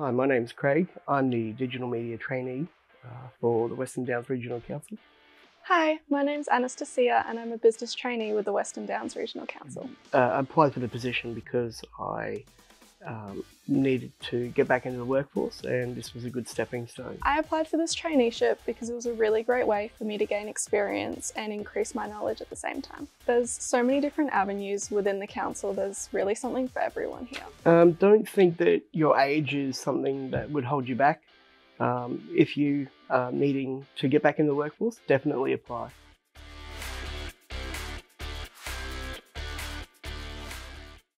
Hi, my name's Craig. I'm the digital media trainee uh, for the Western Downs Regional Council. Hi, my name's Anastasia and I'm a business trainee with the Western Downs Regional Council. Uh, I applied for the position because I um, needed to get back into the workforce and this was a good stepping stone. I applied for this traineeship because it was a really great way for me to gain experience and increase my knowledge at the same time. There's so many different avenues within the council, there's really something for everyone here. Um, don't think that your age is something that would hold you back. Um, if you are needing to get back into the workforce, definitely apply.